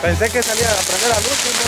Pensé que salía a prender la luz no.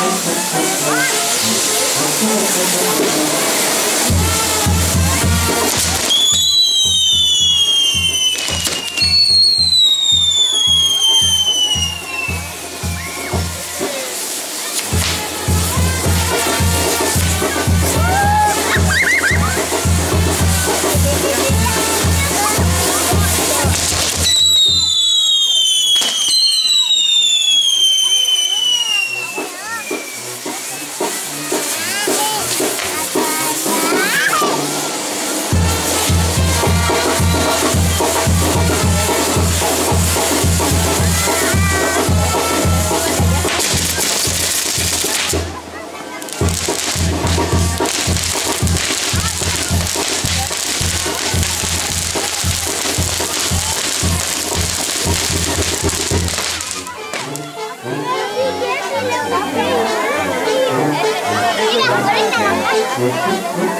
Come on. Música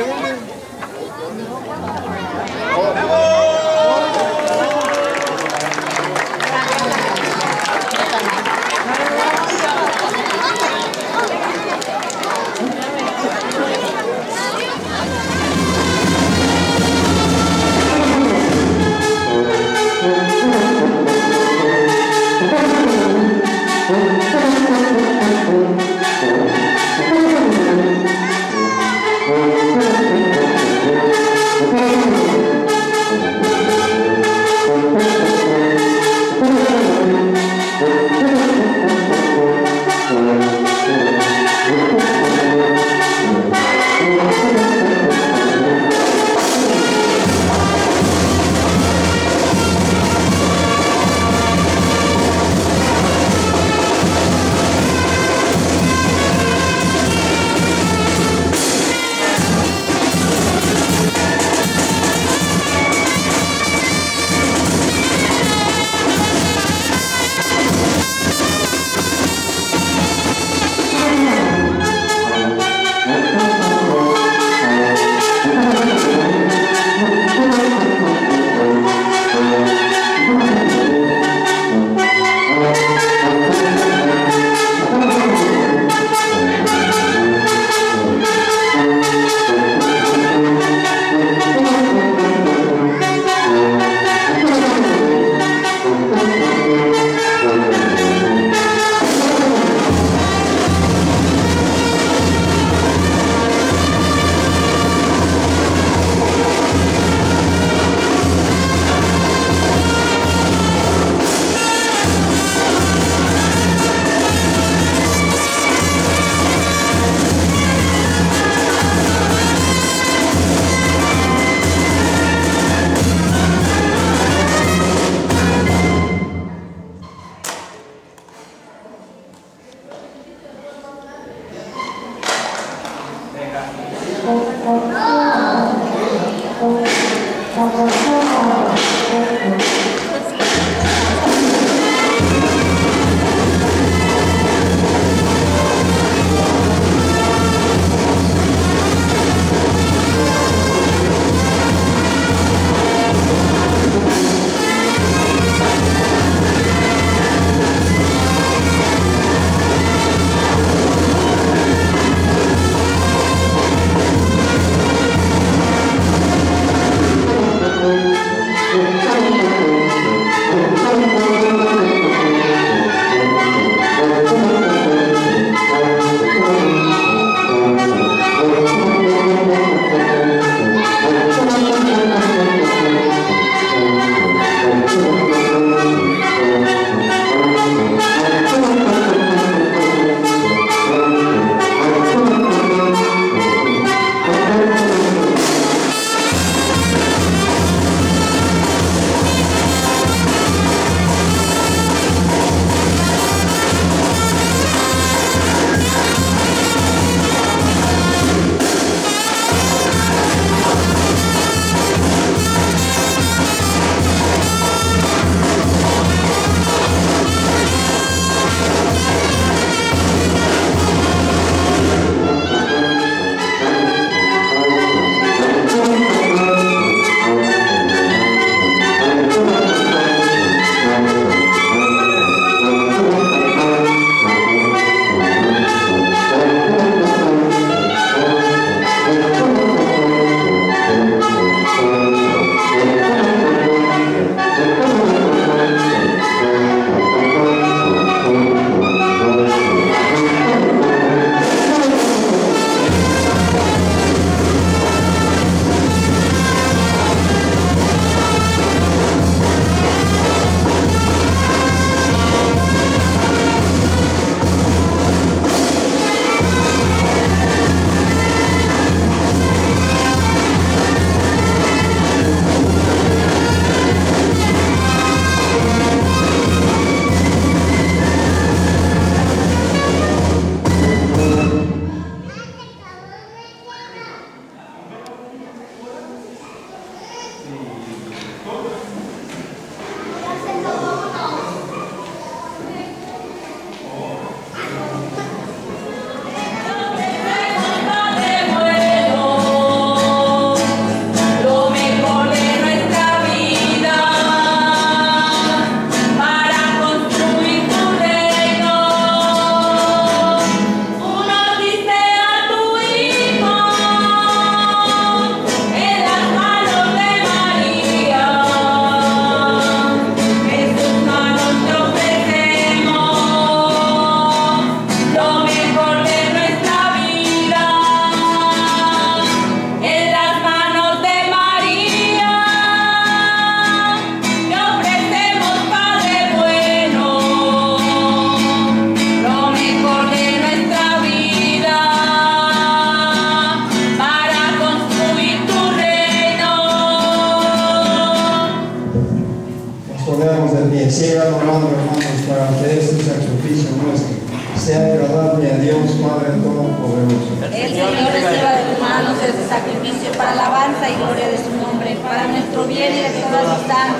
Bravo!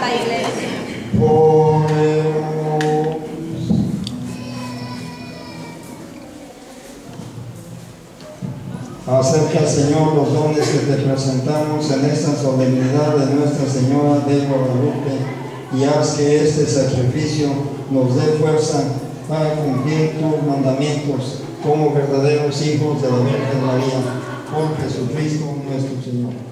Santa iglesia. Señor, los dones que te presentamos en esta solemnidad de Nuestra Señora de Guadalupe y haz que este sacrificio nos dé fuerza para cumplir tus mandamientos como verdaderos hijos de la Virgen María, por Jesucristo nuestro Señor.